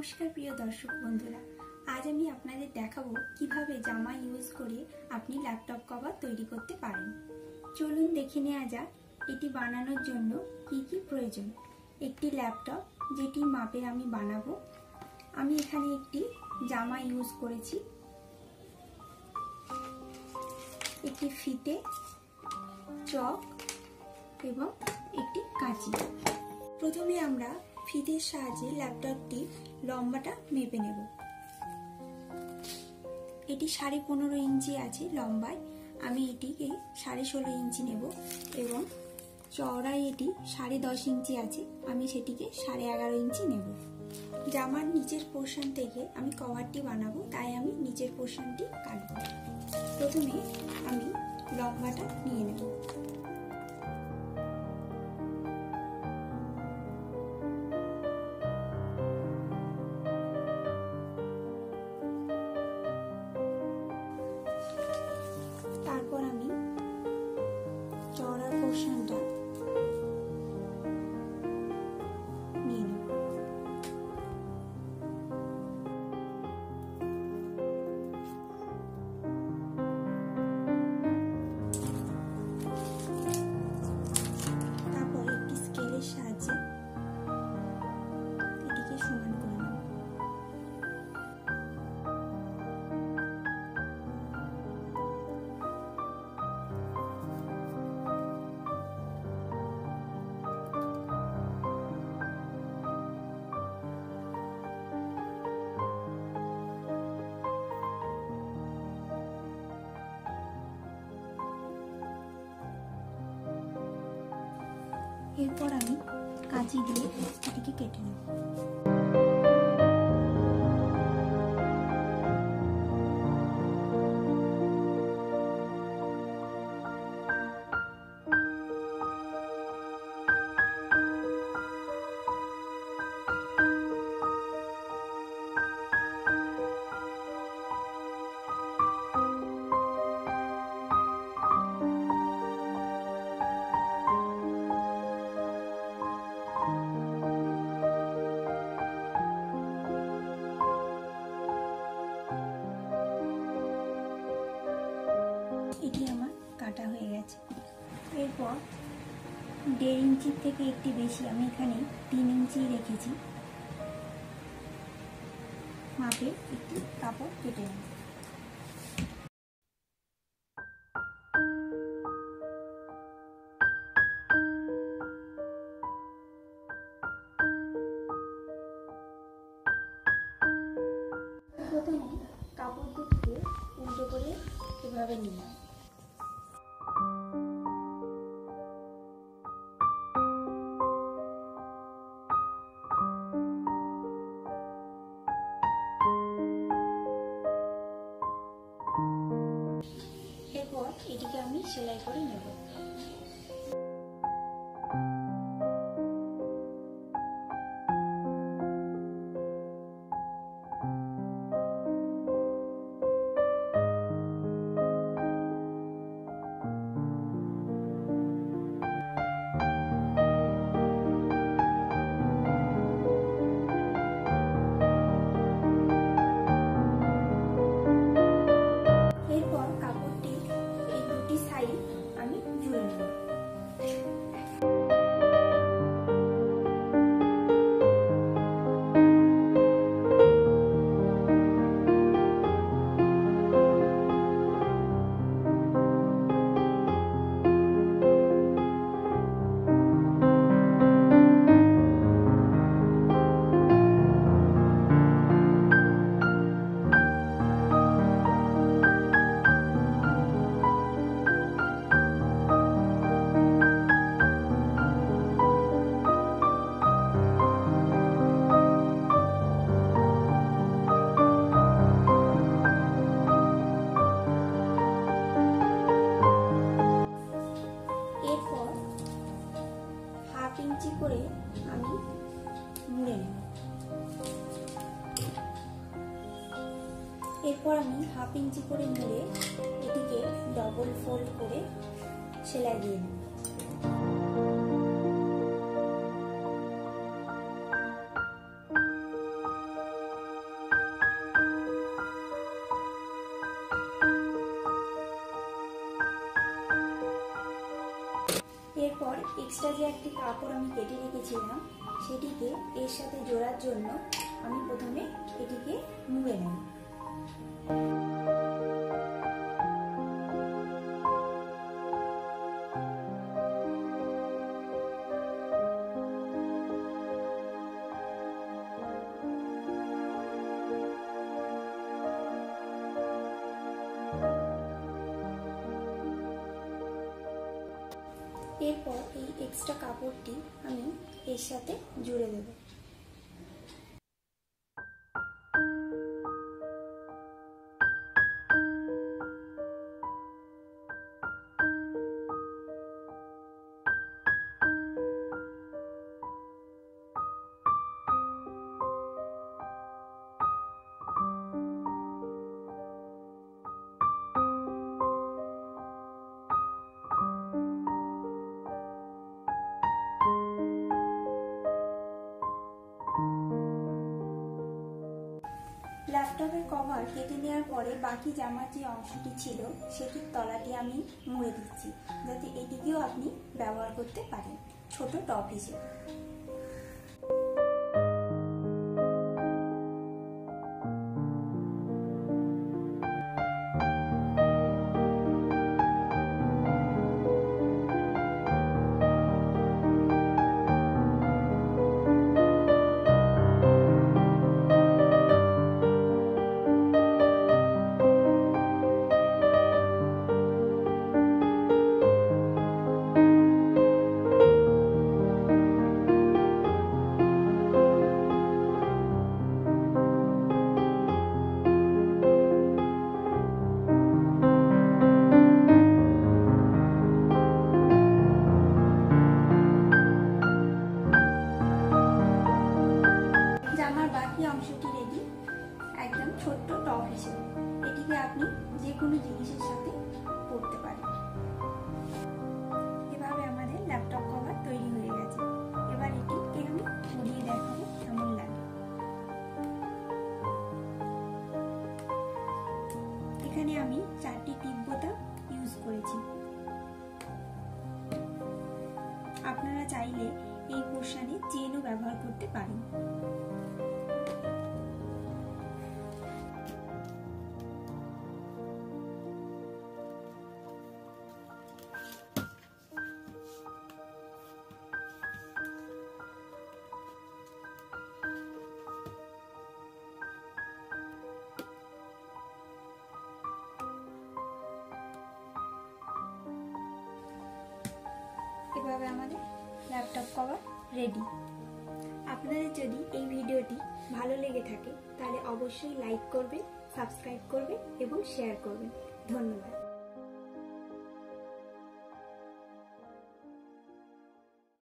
নমস্কার প্রিয় দর্শক বন্ধুরা, আজ আমি আপনাদের দেখাবো কীভাবে জামা ইউজ করে আপনি ল্যাপটপ কভার তৈরি করতে পারেন। চলুন দেখে নেওয়া যাক এটি বানানোর জন্য কি কি প্রয়োজন। একটি ল্যাপটপ যেটি মাপে আমি বানাবো। আমি এখানে একটি জামা ইউজ করেছি। একটি ফিতে, চক এবং একটি কাঁচি। প্রথমে আমরা ফিতের সাহায্যে ল্যাপটপটি লম্বাটা মেপে নেব। এটি সাড়ে পনেরো ইঞ্চি আছে লম্বায়। আমি এটিকে সাড়ে ষোলো ইঞ্চি নেব এবং চওড়ায় এটি সাড়ে দশ ইঞ্চি আছে। আমি সেটিকে সাড়ে এগারো ইঞ্চি নেব। জামার নিচের পোর্শন থেকে আমি কভারটি বানাবো, তাই আমি নিচের পোর্শনটি কাটব। প্রথমে আমি লম্বাটা নিয়ে নেব। চড়ার পোর্শনটা নিয়ে এরপর আমি কাঁচি দিয়ে এটিকে কেটে নেব। কাটা হয়ে গেছে। এরপর দেড় ইঞ্চির থেকে একটি বেশি আমি এখানে তিন ইঞ্চি রেখেছি। মাপে একটি কাপড় কেটে নেব। প্রথমে কাপড় দুটিকে উল্টো করে এভাবে নিলাম। এটিকে আমি সেলাই করে নেব ইঞ্চি করে আমি মুড়ে নেব। এরপর আমি হাফ ইঞ্চি করে মুড়ে এটিকে ডবল ফোল্ড করে সেলাই দিয়ে নেব। এক্সট্রা যে একটি কাপড় আমি কেটে রেখেছিলাম, সেটিকে এর সাথে জোড়ার জন্য আমি প্রথমে এটিকে মুড়ে নেব। এরপর এই এক্সট্রা কাপড়টি আমি এর সাথে জুড়ে দেব। ল্যাপটপের কভার কেটে নেওয়ার পরে বাকি জামার যে অংশটি ছিল, সেটির তলাটি আমি মুড়ে দিচ্ছি, যাতে এটিকেও আপনি ব্যবহার করতে পারেন। ছোট টপ হিসেবে। আপনারা চাইলে এই পোর্শনে চেনও ব্যবহার করতে পারেন। আমাদের ল্যাপটপ কভার রেডি আপনাদের যদি এই ভিডিওটি ভালো লেগে থাকে, তাহলে অবশ্যই লাইক করবেন সাবস্ক্রাইব করবেন এবং শেয়ার করবেন। ধন্যবাদ।